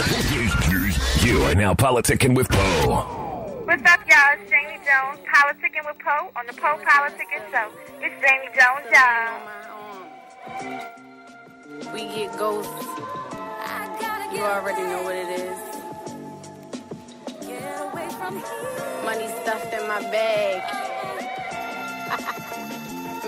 You are now politicking with Po. What's up, y'all? It's Jamie Jones, politicking with Po on the Po Politicking Show. It's Jamie Jones, y'all. We get ghosts. You already know what it is. Money stuffed in my bag.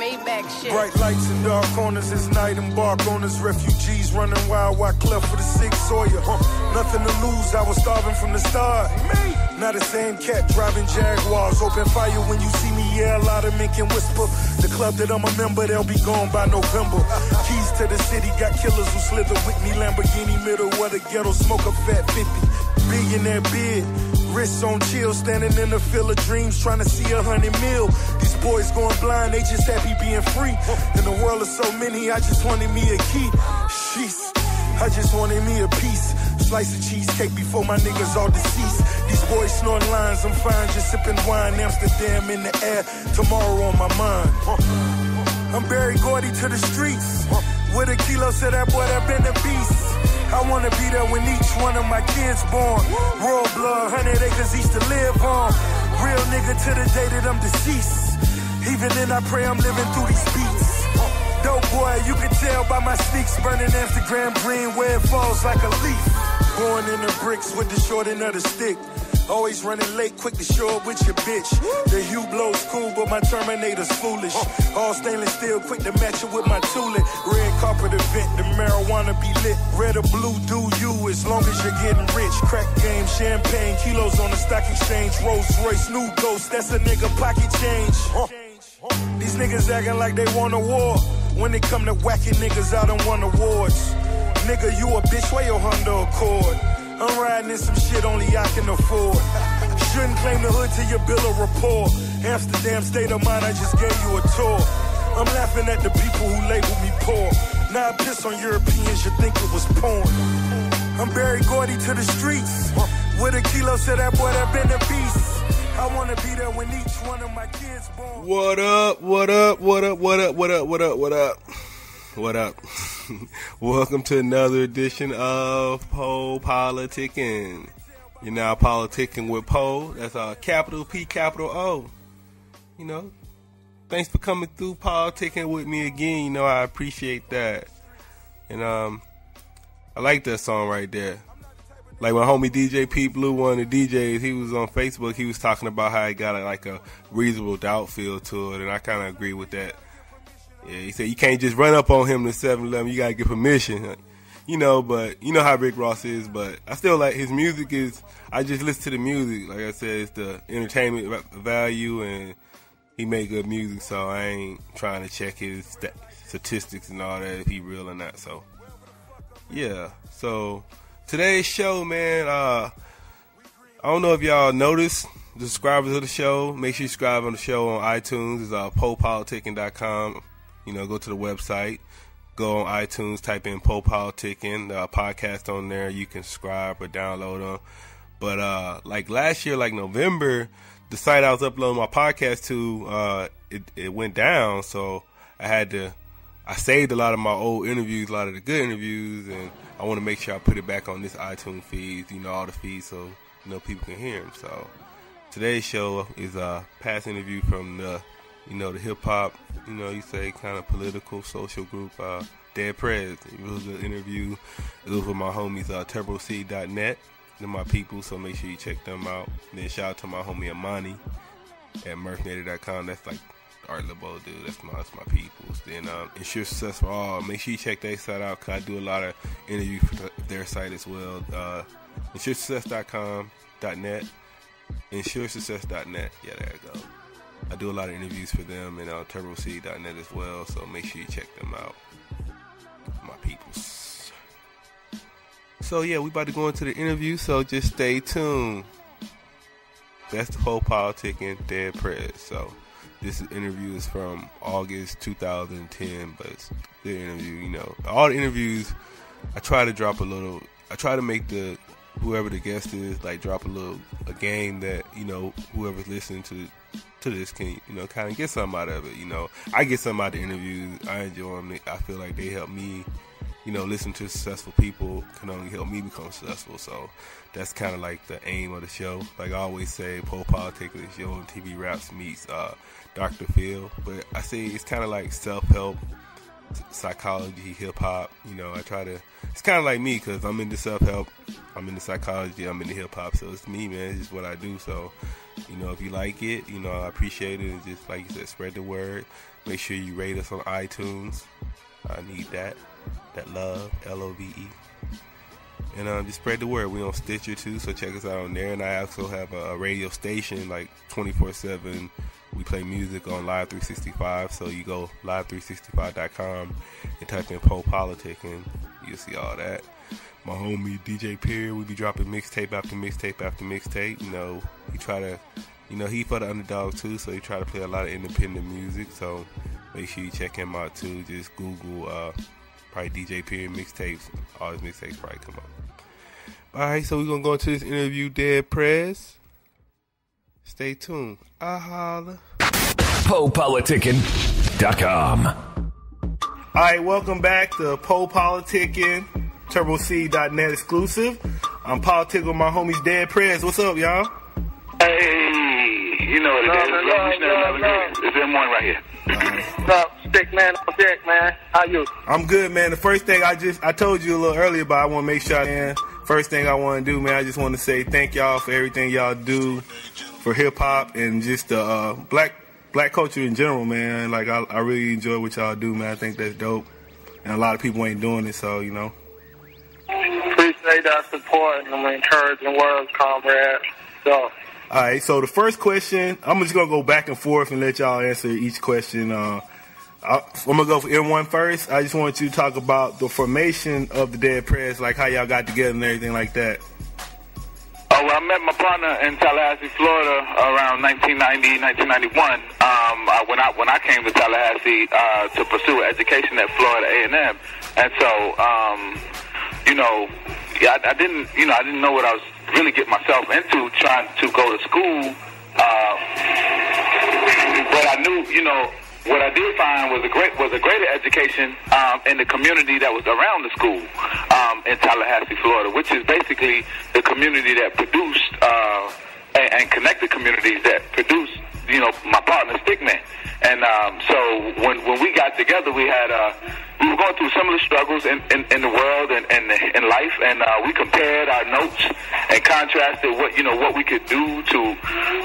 Maybach shit. Bright lights in dark corners, it's night embark on us. Refugees running wild, white cleft for the six Sawyer. Huh. Nothing to lose, I was starving from the start. Me. Not the same cat driving Jaguars. Open fire when you see me yeah, a lot of men can whisper. The club that I'm a member, they'll be gone by November. Keys to the city, got killers who slither with me. Lamborghini middle of the ghetto, smoke a fat 50. Billionaire bid. Wrists on chill, standing in the field of dreams, trying to see a hundred mil. These boys going blind, they just happy being free. In the world of so many, I just wanted me a key. Sheesh, I just wanted me a piece. Slice of cheesecake before my niggas all deceased. These boys snorting lines, I'm fine, just sipping wine. Amsterdam in the air, tomorrow on my mind. I'm Berry Gordy to the streets. With a kilo, said that boy that been a beast. I wanna be there when each one of my kids born. Royal blood, 100 acres each to live on. Real nigga to the day that I'm deceased. Even then, I pray I'm living through these beats. Dope boy, you can tell by my sneaks burning Instagram green where it falls like a leaf. Born in the bricks with the short end of the stick. Always running late, quick to show up with your bitch. The hue blows cool, but my Terminator's foolish. All stainless steel, quick to match it with my tulip. Red carpet event, the marijuana be lit. Red or blue, do you as long as you're getting rich. Crack game, champagne, kilos on the stock exchange. Rolls Royce, new ghost, that's a nigga pocket change. These niggas acting like they want a war. When it come to whacking niggas, I don't want awards. Nigga, you a bitch, where your Honda Accord? I'm riding in some shit only I can afford. Shouldn't claim the hood to your bill of rapport. Amsterdam state of mind, I just gave you a tour. I'm laughing at the people who label me poor. Now I piss on Europeans, you think it was porn. I'm Berry Gordy to the streets. With a kilo, said that boy that been a beast. I wanna be there when each one of my kids born. What up? What up? What up? What up? What up? What up? What up? What up? Welcome to another edition of Po Politicking. You're now politicking with Po. That's a capital P, capital O. You know, thanks for coming through politicking with me again. You know, I appreciate that. And um, I like that song right there. Like my homie DJ P Blue, one of the DJs, he was on Facebook. He was talking about how he got like a reasonable doubt feel to it, and I kind of agree with that. Yeah, he said you can't just run up on him to 7-Eleven. You gotta get permission, you know. But you know how Rick Ross is. But I still like his music. Is I just listen to the music. Like I said, it's the entertainment value, and he made good music. So I ain't trying to check his st- statistics and all that if he real or not. So yeah. So today's show, man. Uh, I don't know if y'all noticed the subscribers of the show. Make sure you subscribe on the show on iTunes. It's uh, popoliticking.com. You know, go to the website, go on iTunes, type in Po Politicking, the podcast on there. You can subscribe or download them. But uh, like last year, like November, the site I was uploading my podcast to, uh, it, it went down. So I had to, I saved a lot of my old interviews, a lot of the good interviews, and I want to make sure I put it back on this iTunes feed, you know, all the feeds, so you know people can hear them. So today's show is a past interview from the you know, the hip hop, you know, you say kind of political social group, uh, Dead Prez. It was an interview. It was with my homies, uh, TurboC.net. They're my people, so make sure you check them out. then shout out to my homie Amani at MurphNative.com. That's like Art LeBeau, dude. That's my, that's my peoples. Then, um, Ensure Success for All. Make sure you check their site out, because I do a lot of interviews for their site as well. Uh, EnsureSuccess.com, .net, EnsureSuccess.net. Yeah, there you go. I do a lot of interviews for them and uh, as well, so make sure you check them out. My peoples. So yeah, we about to go into the interview, so just stay tuned. That's the whole politicking Dead Prez. So this interview is from August 2010, but it's the interview. You know, all the interviews. I try to drop a little. I try to make the whoever the guest is like drop a little a game that you know whoever's listening to to this can you know kind of get something out of it. You know, I get something out of the interviews. I enjoy them. I feel like they help me you know, listen to successful people can only help me become successful. So that's kind of like the aim of the show. Like I always say, Pole Politics is Yo MTV Raps meets uh, Dr. Phil. But I say it's kind of like self help, psychology, hip hop. You know, I try to. It's kind of like me because I'm into self help, I'm into psychology, I'm into hip hop. So it's me, man. It's just what I do. So, you know, if you like it, you know, I appreciate it. And just like you said, spread the word. Make sure you rate us on iTunes. I need that. That love, L O V E. And um, just spread the word. We on Stitcher too, so check us out on there. And I also have a, a radio station like 24 7. We play music on Live 365. So you go live365.com and type in Pole Politic and you'll see all that. My homie DJ Period, we be dropping mixtape after mixtape after mixtape. You know, he try to, you know, he for the underdog too, so he try to play a lot of independent music. So make sure you check him out too. Just Google uh, probably DJ Period mixtapes. All his mixtapes probably come up. All right, so we're gonna go into this interview, Dead Prez. Stay tuned. I holla. PoePoliticking.com. All right, welcome back to Po Politicking, TurboC.net exclusive. I'm politic with my homies Dead Prez. What's up, y'all? Hey, you know what it is. No, no, Love you, no, love no. It's M1 right here. What's up, Stic-Man on deck, man? How you? I'm good, man. The first thing I just I told you a little earlier, but I want to make sure, man. First thing I want to do, man, I just want to say thank y'all for everything y'all do for hip hop and just the uh, black black culture in general, man. Like I, I really enjoy what y'all do, man. I think that's dope, and a lot of people ain't doing it, so you know. Appreciate that support and them encouraging words, comrade. So, All right, so the first question, I'm just gonna go back and forth and let y'all answer each question. Uh, I, I'm gonna go for M1 first. I just want you to talk about the formation of the Dead Prez, like how y'all got together and everything like that. Oh, well, I met my partner in Tallahassee, Florida, around 1990, 1991. Um, uh, when I when I came to Tallahassee uh, to pursue education at Florida A&M, and so um, you know, I, I didn't, you know, I didn't know what I was really getting myself into trying to go to school. Uh, but I knew, you know, what I did find was a great was a greater education um, in the community that was around the school um, in Tallahassee, Florida, which is basically the community that produced uh, and, and connected communities that produced, you know, my partner Stic-Man. And um, so when when we got together, we had uh, we were going through similar struggles in, in, in the world and, and in life, and uh, we compared our notes and contrasted what you know what we could do to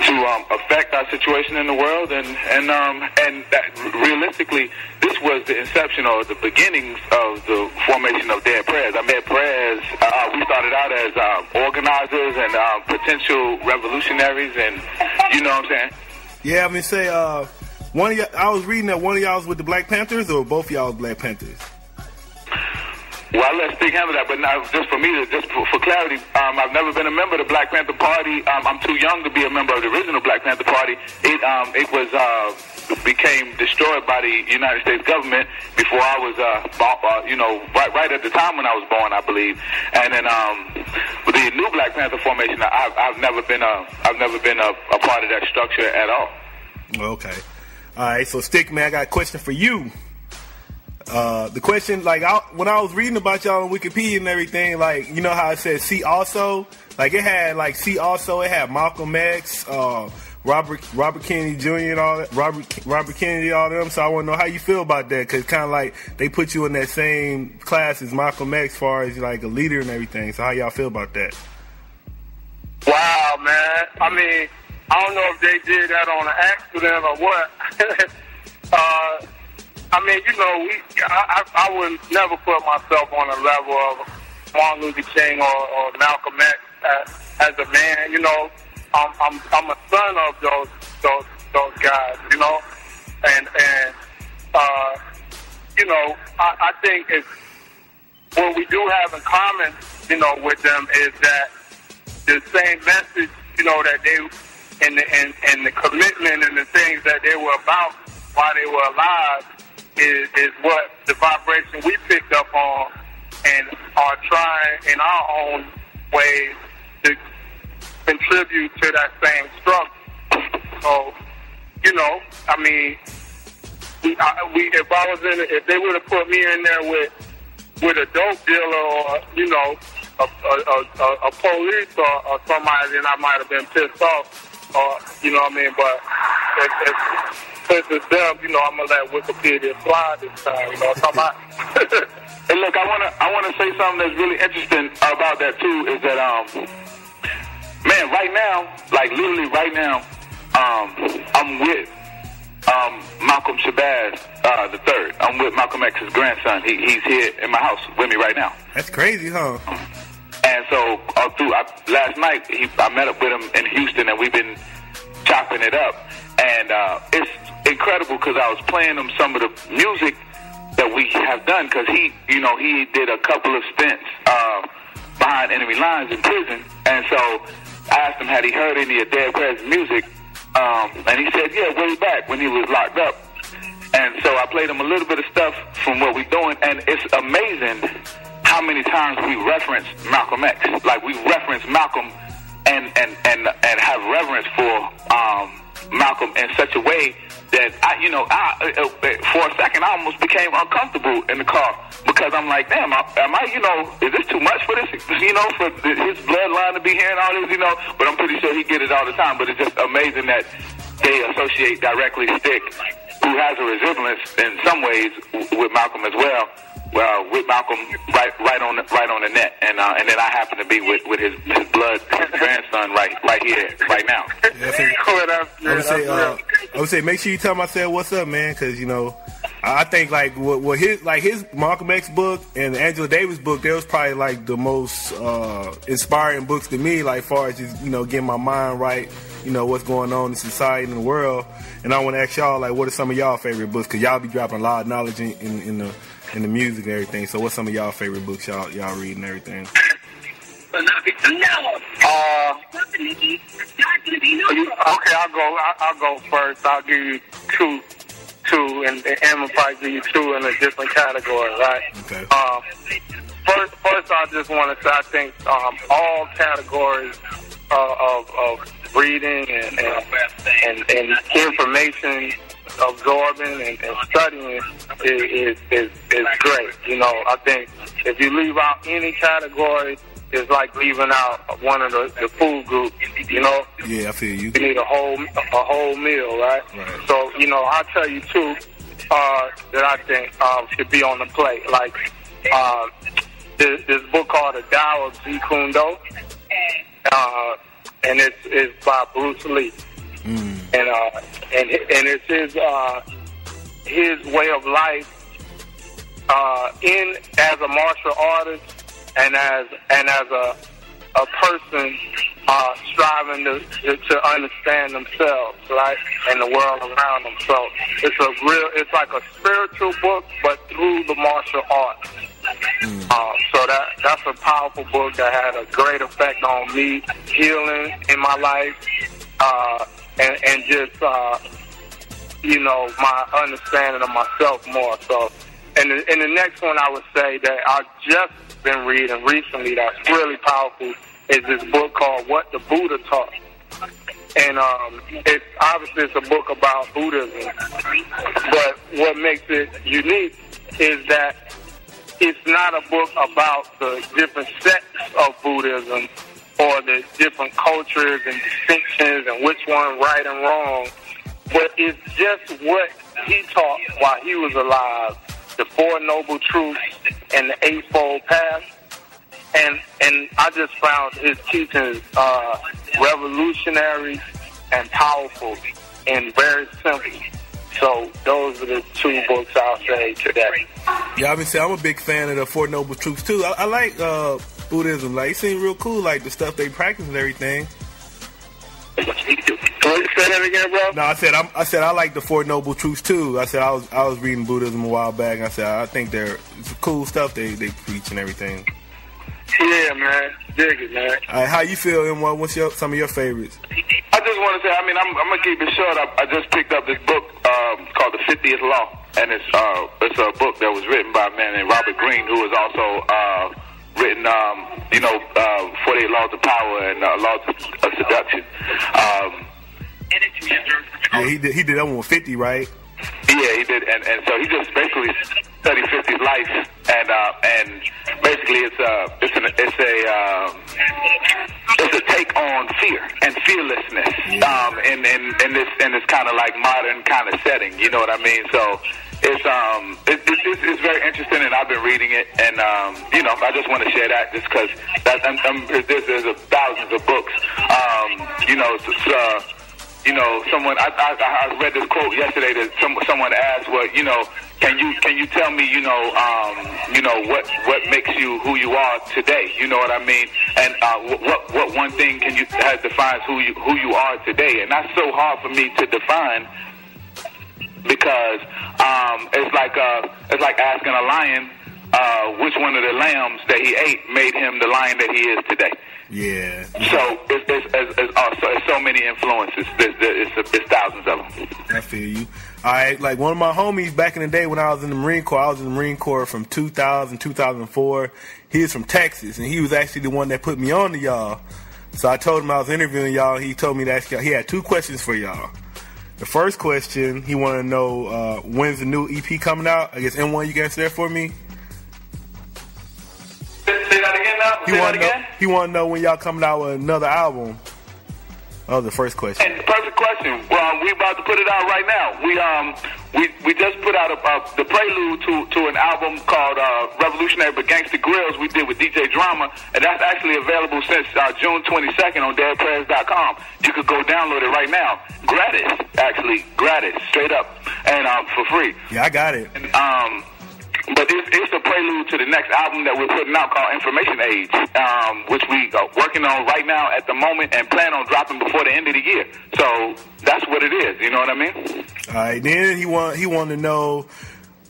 to um, affect our situation in the world, and and um, and realistically, this was the inception or the beginnings of the formation of Dead Prez. I met Prayers. Uh, we started out as um, organizers and um, potential revolutionaries, and you know what I'm saying. Yeah, I mean, say, uh, one of y'all, I was reading that one of y'all was with the Black Panthers, or both y'all was Black Panthers. Well, I let Stic handle that, but now just for me, just for, for clarity, um, I've never been a member of the Black Panther Party. Um, I'm too young to be a member of the original Black Panther Party. It um, it was uh, became destroyed by the United States government before I was, uh, uh, you know, right right at the time when I was born, I believe. And then um, with the new Black Panther formation, I've, I've never been a I've never been a, a part of that structure at all. Okay. All right, so Stic-Man, I got a question for you. Uh, the question, like, I, when I was reading about y'all on Wikipedia and everything, like, you know how it says see also? Like, it had, like, see also, it had Malcolm X, uh, Robert Robert Kennedy Jr. and all that, Robert Robert Kennedy, all them. So I want to know how you feel about that, because kind of like they put you in that same class as Malcolm X, as far as like a leader and everything. So how y'all feel about that? wow, man. I mean, I don't know if they did that on an accident or what. uh, I mean, you know, we I, I, I would never put myself on a level of Martin Luther King or, or Malcolm X as, as a man. You know, I'm, I'm I'm a son of those those those guys. You know, and and uh, you know, I, I think it's what we do have in common, you know, with them is that the same message, you know, that they and the and, and the commitment and the things that they were about while they were alive is is what the vibration we picked up on and are trying in our own ways to contribute to that same struggle. So, you know, I mean, we, I, we if I was in, if they would have put me in there with with a dope dealer or you know a, a, a, a police or, or somebody, then I might have been pissed off. Or you know what I mean? But if, if, since it's them, you know, I'm gonna let Wikipedia slide this time. You know what I'm? Hey, look, I wanna I wanna say something that's really interesting about that too. Is that um, man, right now, like literally right now, um, I'm with um Malcolm Shabazz uh, the third. I'm with Malcolm X's grandson. He, he's here in my house with me right now. That's crazy, huh? And so uh, through I, last night, he, I met up with him in Houston, and we've been chopping it up. And uh, it's incredible because I was playing him some of the music that we have done because he, you know, he did a couple of stints uh, behind enemy lines in prison, and so asked him had he heard any of Dead Prez music, um, and he said, yeah, way back when he was locked up. And so I played him a little bit of stuff from what we're doing, and it's amazing how many times we reference Malcolm X. Like we reference Malcolm and and and and have reverence for um, Malcolm in such a way that I, you know, I uh, uh, for a second I almost became uncomfortable in the car because I'm like, damn, am I, you know, is this too much for this, you know, for his bloodline to be hearing all this, you know? But I'm pretty sure he get it all the time. But it's just amazing that they associate directly Stic, who has a resemblance in some ways with Malcolm as well. Well, with Malcolm right, right on, the, right on the net, and uh, and then I happen to be with, with his, his blood his grandson right, right here, right now. Yeah, I think- What up, I would say, man? uh, I would say, make sure you tell myself what's up, man, because you know, I I think like what, what his like his Malcolm X book and Angela Davis book, they was probably like the most uh, inspiring books to me, like far as just you know getting my mind right, you know what's going on in society and the world. And I want to ask y'all like, what are some of y'all favorite books? Because y'all be dropping a lot of knowledge in, in, in the in the music and everything. So what's some of y'all favorite books y'all y'all read and everything? Uh, okay, I'll go. I'll, I'll go first. I'll give you two, two, and and Em will probably give you two in a different category, right? Okay. Um, first, first, I just want to say I think um, all categories uh, of of reading and and, and, and information absorbing and, and studying is, is is is great. You know, I think if you leave out any category, it's like leaving out one of the, the food groups. You know, Yeah, I feel you. you need a whole a whole meal, right? Right. So you know, I'll tell you two uh, that I think um, should be on the plate. Like uh, this, this book called The Tao of Jeet Kune Do, uh, and it's it's by Bruce Lee, and uh, and and it's his uh, his way of life uh, in as a martial artist and as and as a a person uh, striving to, to to understand themselves, right, and the world around them. So it's a real, it's like a spiritual book, but through the martial arts. Uh, so that that's a powerful book that had a great effect on me, healing in my life, uh, and and just uh, you know my understanding of myself more. So, and the, and the next one I would say that I've just been reading recently that's really powerful is this book called What the Buddha Taught. And um, it's obviously it's a book about Buddhism, but what makes it unique is that it's not a book about the different sects of Buddhism or the different cultures and distinctions and which one right and wrong, but it's just what he taught while he was alive, the Four Noble Truths and the Eightfold Path. And and I just found his teachings uh, revolutionary and powerful and very simple. So those are the two books I'll say today. Yeah, saying I'm a big fan of the Four Noble Truths too. I, I like uh, Buddhism. Like it seems real cool, like the stuff they practice and everything. Can you say that again. No, I said I'm, I said I like the Four Noble Truths too. I said I was I was reading Buddhism a while back. And I said I think they're it's cool stuff they they preach and everything. Yeah, man. Dig it, man. Right, how you feel? What's your some of your favorites? I just want to say, I mean, I'm, I'm gonna keep it short. I, I just picked up this book um, called The 50th Law, and it's uh, it's a book that was written by a man named Robert Greene, who is also uh, written, um, you know, uh, 48 Laws of Power and uh, Laws of, of Seduction. Um, Yeah, he did he did that one with 50, right? yeah, he did, and, and so he just basically study 50's life, and uh, and basically it's a it's an it's a um, it's a take on fear and fearlessness um, in in in this in this kind of like modern kind of setting. You know what I mean? So it's um it, it, it's, it's very interesting, and I've been reading it, and um you know I just want to share that just because that I'm, I'm, there's there's a thousands of books. Um, you know, it's, uh, you know, someone I, I I read this quote yesterday that some someone asked, "What you know, can you can you tell me, you know, um, you know what what makes you who you are today? You know what I mean? And uh, what what one thing can you has defines who you who you are today? And that's so hard for me to define because um, it's like uh, it's like asking a lion uh, which one of the lambs that he ate made him the lion that he is today. Yeah. So it's, it's, it's, it's, uh, so, it's so many influences. There's, there's, it's, it's thousands of them. I feel you. All right, like one of my homies back in the day when I was in the Marine Corps, I was in the Marine Corps from 2000, 2004. He was from Texas, and he was actually the one that put me on to y'all. So I told him I was interviewing y'all. He told me that he had two questions for y'all. The first question, he wanted to know uh, when's the new EP coming out. I guess M1, you guys there for me? Say that again now. He Say that want to know. He want to know when y'all coming out with another album. Was the first question. And perfect question. Well, we about to put it out right now. We um we we just put out a, uh, the prelude to to an album called uh, Revolutionary but Gangsta Grillz. We did with DJ Drama, and that's actually available since uh, June 22nd on DeadPrez.com. You could go download it right now, gratis. Actually, gratis, straight up, and um for free. Yeah, I got it. Um, but it's, it's a prelude to the next album that we're putting out called Information Age, um, which we are working on right now at the moment and plan on dropping before the end of the year. So that's what it is. You know what I mean? All right. Then he want he wanted to know.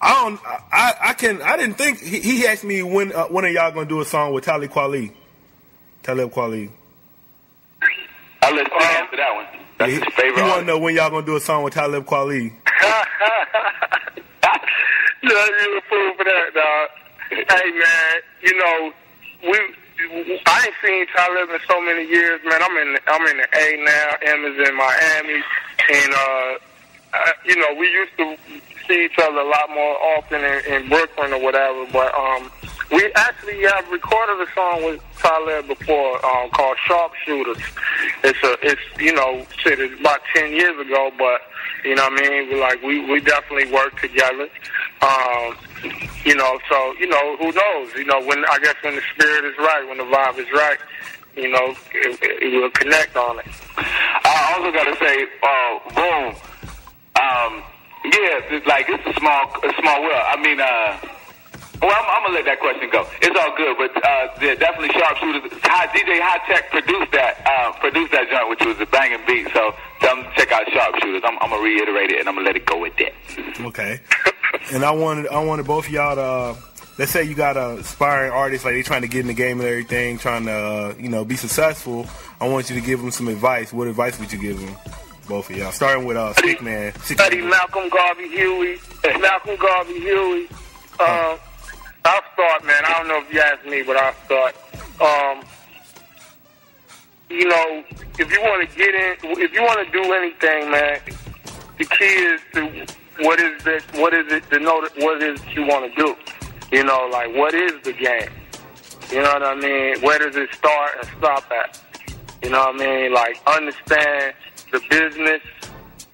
I don't. I I can. I didn't think he, he asked me when uh, when are y'all gonna do a song with Talib Kweli? Talib Kweli. I'll let you answer that one. That's his favorite. He want to know when y'all gonna do a song with Talib Kweli. yeah, you fool for that, dog. hey, man, you know, we. I ain't seen Talib in so many years, man. I'm in I'm in the A now. M is in Miami, and uh, you know we used to see each other a lot more often in, in Brooklyn or whatever. But um, we actually have recorded a song with Talib before um, called Sharpshooters. It's a it's you know shit it's about ten years ago, but you know what I mean. We like we we definitely work together. Um, you know, so you know who knows? You know when I guess when the spirit is right, when the vibe is right, you know it, it will connect on it. I also got to say, uh, boom. Um, yeah, it's like it's a small, a small world. I mean, uh, well, I'm, I'm gonna let that question go. It's all good, but uh, yeah, definitely sharpshooters. Hi-Tek, DJ Hi-Tek produced that, uh, produced that joint, which was a banging beat. So them check out sharpshooters. I'm, I'm gonna reiterate it and I'm gonna let it go with that. Okay. and I wanted I wanted both y'all to. Uh, let's say you got a aspiring artist like they trying to get in the game and everything, trying to uh, you know be successful. I want you to give them some advice. What advice would you give them? Both of y'all, starting with uh, Stic-Man. Study Malcolm Garvey Huey. Malcolm Garvey Huey. Um, I'll start, man. I don't know if you asked me, but I'll start. Um, you know, if you want to get in, if you want to do anything, man, the key is to what is it? What is it? To know what is you want to do. You know, like what is the game? You know what I mean? Where does it start and stop at? You know what I mean? Like understand the business,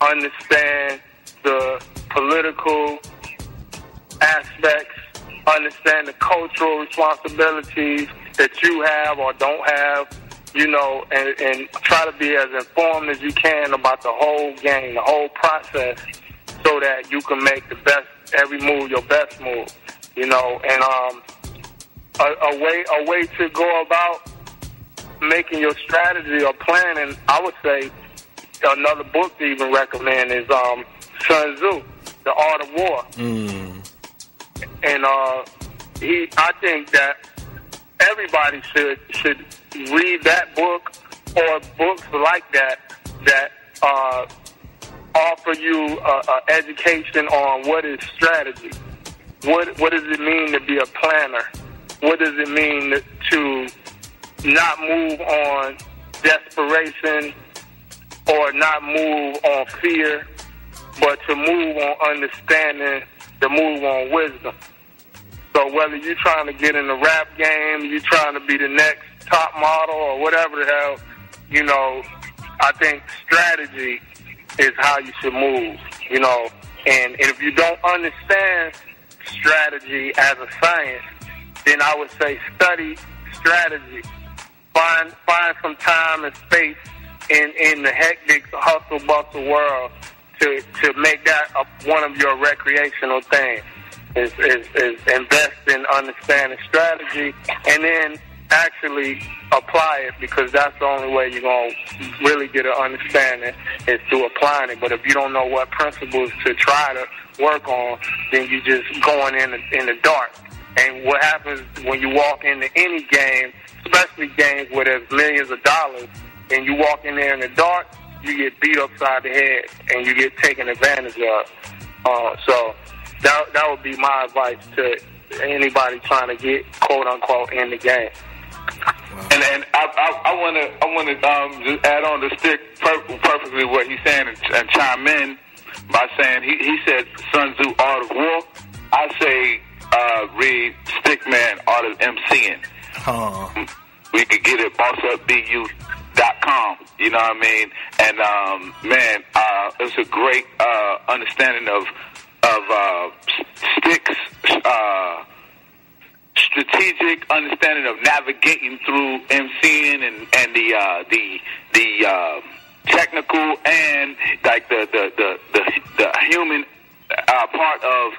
understand the political aspects, understand the cultural responsibilities that you have or don't have, you know, and, and try to be as informed as you can about the whole game, the whole process, so that you can make the best, every move your best move, you know, and um, a, a way, a way to go about making your strategy or planning, I would say another book to even recommend is um, Sun Tzu, The Art of War. And uh, he, I think that everybody should should read that book or books like that that uh, offer you a education on what is strategy. What what does it mean to be a planner? What does it mean to not move on desperation or not move on fear, but to move on understanding, to move on wisdom. So whether you're trying to get in the rap game, you're trying to be the next top model or whatever the hell, you know, I think strategy is how you should move, you know. And if you don't understand strategy as a science, then I would say study strategy. Find find some time and space in in the hectic hustle bustle world to to make that a, one of your recreational things. Is, is is invest in understanding strategy and then actually apply it because that's the only way you're going to really get an understanding is through applying it. But if you don't know what principles to try to work on, then you're just going in the, in the dark. And what happens when you walk into any game, especially games where there's millions of dollars, and you walk in there in the dark, you get beat upside the head and you get taken advantage of. Uh, so that that would be my advice to anybody trying to get quote unquote in the game. And and I want to I want to um, just add on to Stic per- perfectly what he's saying and, and chime in by saying he he said Sun Tzu Art of War. I say uh, read Stic-Man Art of MCing. Huh. We could get it bossupbu.com. You know what I mean? And um, man, uh, it's a great uh, understanding of of uh, Stic's. Uh, strategic understanding of navigating through MCing and and the uh, the the uh, technical and like the the the the, the human uh, part of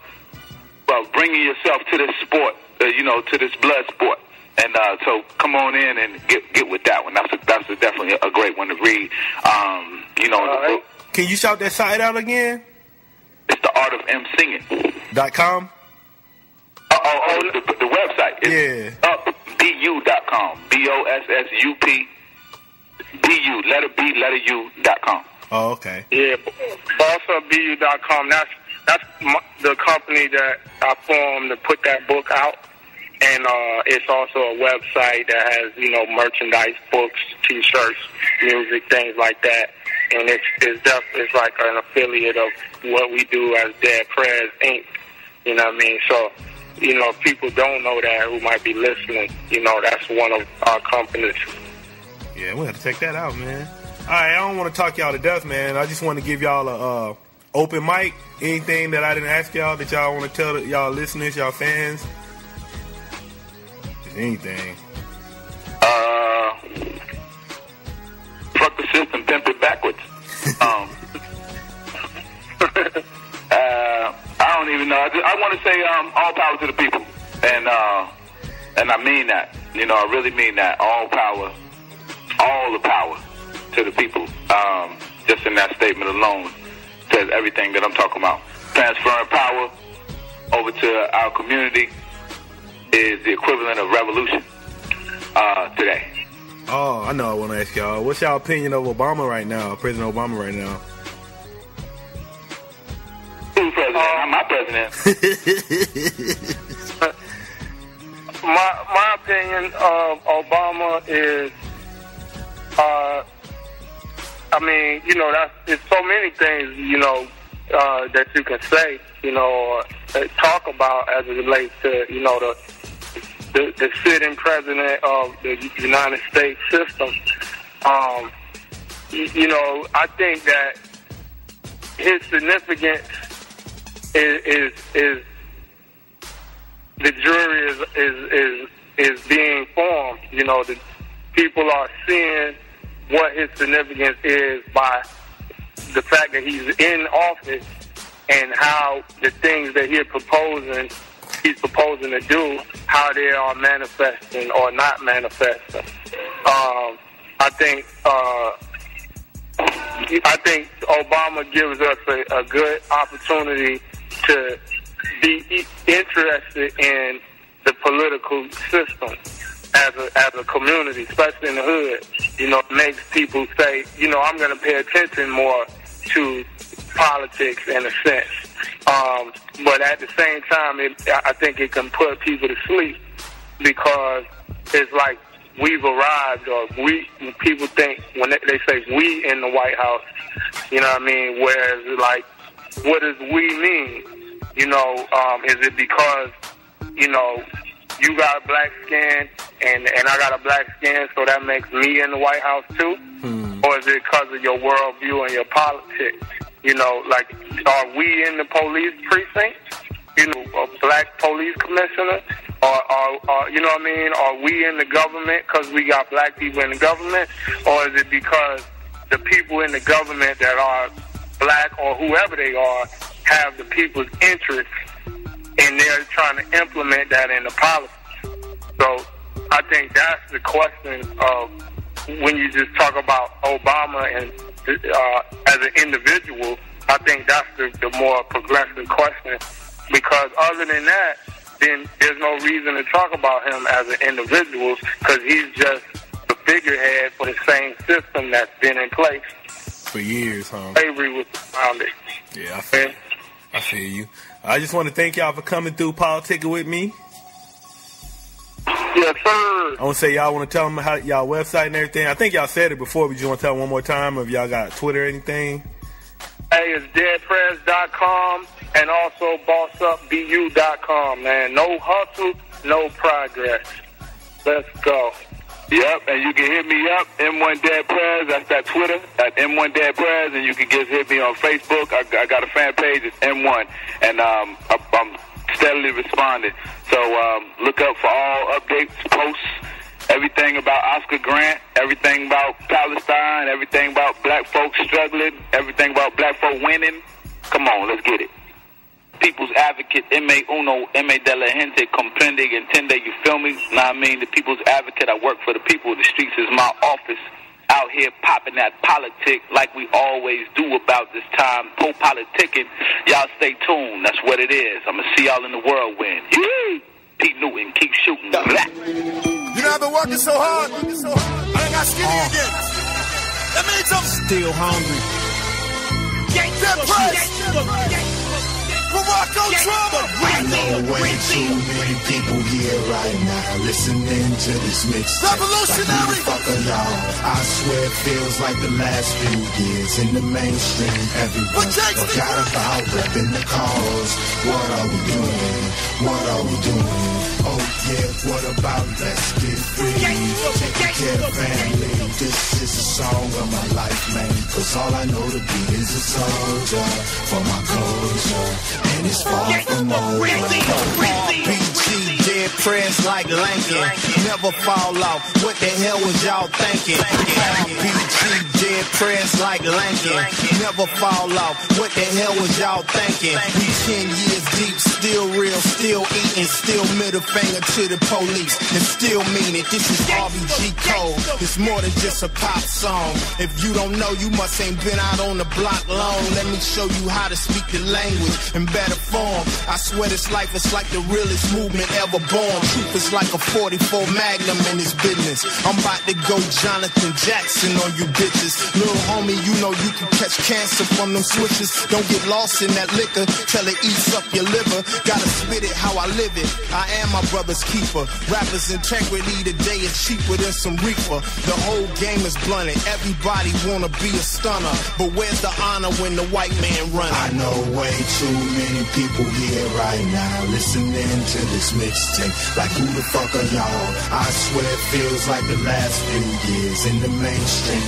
of bringing yourself to this sport, uh, you know, to this blood sport. And uh, so, come on in and get get with that one. That's a, that's a definitely a great one to read. Um, you know, the book, Can you shout that site out again? it's the art of MCing. Dot com. Uh, oh, oh the, the website is Yeah. upbu.com. B O S S U P B U letter B letter U dot com. Oh, okay. Yeah, bossupbu.com. That's that's my, the company that I formed to put that book out, and uh, it's also a website that has you know merchandise, books, T-shirts, music, things like that. And it's it's def- it's like an affiliate of what we do as Dead Prez Inc. You know what I mean? So. You know, if people don't know that who might be listening, you know, that's one of our companies. Yeah, we have to check that out, man. All right, I don't want to talk y'all to death, man. I just want to give y'all a uh, open mic. Anything that I didn't ask y'all that y'all want to tell y'all listeners, y'all fans. Anything. Uh, fuck the system, pimp it backwards. Um, uh, I don't even know. I, I want to say um, all power to the people, and uh, and I mean that. You know, I really mean that. All power, all the power to the people. Um, just in that statement alone says everything that I'm talking about. Transferring power over to our community is the equivalent of revolution uh, today. Oh, I know. I want to ask y'all. What's y'all opinion of Obama right now? President Obama right now. Who's president? Not my president. my my opinion of Obama is, uh, I mean, you know, that's it's so many things, you know, uh, that you can say, you know, uh, talk about as it relates to, you know, the the, the sitting president of the United States system. Um, you, you know, I think that his significance is is, is the jury is is is is being formed. You know, the people are seeing what his significance is by the fact that he's in office and how the things that he's proposing he's proposing to do, how they are manifesting or not manifesting. Um, I think uh, I think Obama gives us a, a good opportunity to be interested in the political system as a as a community, especially in the hood. You know, makes people say, you know, I'm going to pay attention more to politics in a sense. Um, but at the same time, it, I think it can put people to sleep because it's like we've arrived, or we people think when they, they say we in the White House, you know what I mean? Whereas like, what does we mean? You know, um, is it because you know, you got a black skin and and I got a black skin, so that makes me in the White House too? Or is it because of your worldview and your politics? You know, like, are we in the police precinct? You know, a black police commissioner? Or, or, or you know what I mean? Are we in the government because we got black people in the government? Or is it because the people in the government that are black or whoever they are have the people's interests and they're trying to implement that in the policy? So I think that's the question of when you just talk about Obama and uh, as an individual, I think that's the, the more progressive question. Because other than that, then there's no reason to talk about him as an individual because he's just the figurehead for the same system that's been in place. For years, huh? Slavery was founded. Yeah, I feel, I feel you. I just want to thank y'all for coming through politicking with me. Yes, sir. I want to say y'all want to tell them how y'all website and everything. I think y'all said it before, but you want to tell them one more time if y'all got Twitter or anything. Hey, it's deadprez.com and also bossupbu.com, man. No hustle, no progress. Let's go. Yep, and you can hit me up, M1 Dead Prez. That's that Twitter at M1 Dead Prez, and you can just hit me on Facebook. I, I got a fan page, it's M1, and um, I, I'm steadily responding. So um, look up for all updates, posts, everything about Oscar Grant, everything about Palestine, everything about black folks struggling, everything about black folk winning. Come on, let's get it. People's advocate, M.A. Uno, M.A. de la gente, comprende, entiende, you feel me? Now I mean? The people's advocate, I work for the people. The streets is my office. Out here popping that politic like we always do about this time. Po politicking. Y'all stay tuned. That's what it is. I'm going to see y'all in the whirlwind. Yee! Pete Newton, keep shooting. Blah. You know, I've been working so hard. I done got skinny oh. again. That means I'm Still hungry. dead pressed. Morocco drama. I know way too many people here right now listening to this mixtape. Revolutionary. Like, fuck y'all? I swear it feels like the last few years in the mainstream. Everyone What takes the- forgot about repping the cause. What are we doing? What are we doing? Oh yeah, what about let's get free? Of family. This is a song of my life, man. Cause all I know to be is a soldier for my culture. And it's far from over. RBG, Dead Prez like Lincoln. Never fall off. What the hell was y'all thinking? RBG, Dead Prez like Lincoln. Never fall off. What the hell was y'all thinking? We 10 years deep, still real, still eating, still middle finger to the police, and still mean it. This is RBG code. It's more than just a pop song. If you don't know, you must ain't been out on the block long. Let me show you how to speak the language in better form. I swear this life is like the realest movement ever born. Truth is like a 44 Magnum in this business. I'm about to go Jonathan Jackson on you bitches. Little homie, you know you can catch cancer from them switches. Don't get lost in that liquor till it eats up your liver. Gotta spit it how I live it. I am my brother's keeper. Rappers integrity today is cheaper than some reefer. The whole game is blunted. Everybody wanna be a stunner. But where's the honor when the white man running? I know way too many people here right now listening to this mixtape. Like who the fuck are y'all? I swear it feels like the last few years in the mainstream.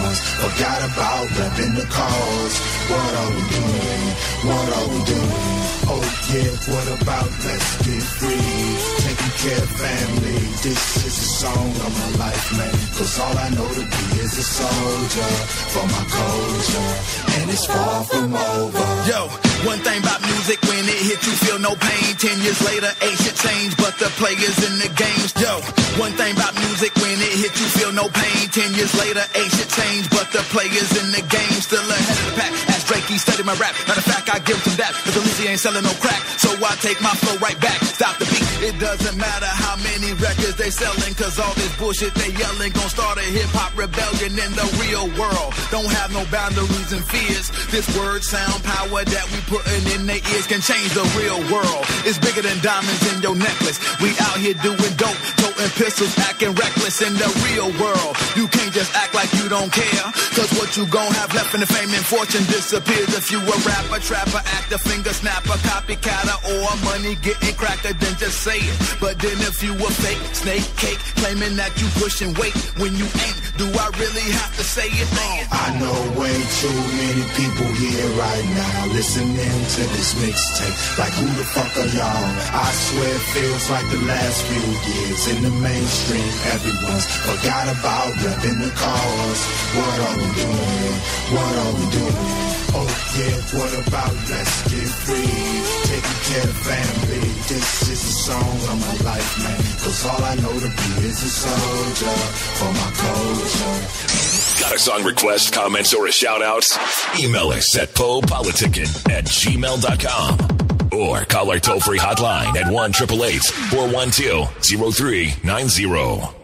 Everyone's forgot about repping the cause. What are we doing? What are we doing? Oh yeah, what about let's get free? Taking care of family. This is a song of my life, man. Cause all I know to be is a soldier for my culture. And it's far from over. Yo, one thing about music, when it hit you, feel no pain. Ten years later, ain't shit changed, but the players in the games. Yo, one thing about music, when it hit you, feel no pain. Ten years later, ain't shit changed, but the players in the game still ahead of the pack. As Drake, he studied my rap. Matter of fact, I give him that. Cause the Lizzie ain't selling no crack, so I take my flow right back. Stop the beat. It doesn't matter how many records they selling, cause all this bullshit they yelling gon' start a hip hop rebellion in the real world. Don't have no boundaries and fears. This word sound power that we putting in their ears can change the real world. It's bigger than diamonds in your necklace. We out here doing dope, toting pistols, acting reckless in the real world. You can't just act like you don't care. Cause what you gon' have left in the fame and fortune disappears if you a rapper, trapper, actor, finger snapper, copycatter, or money getting cracker, then just say it. But then if you a fake snake cake, claiming that you pushing weight when you ain't, do I really have to say it? All? I know way too many people here right now listening to this mixtape. Like who the fuck are y'all? I swear it feels like the last few years in the mainstream. Everyone's forgot about repping the cause. What are we doing? What are we doing? Oh yeah, what about let's get free? Taking care of family. This is a song of my life, man. Cause all I know to be is a soldier for my culture. Got a song request, comments, or a shout out? Email us at popolitickin at gmail.com or call our toll free hotline at 1 412 0390.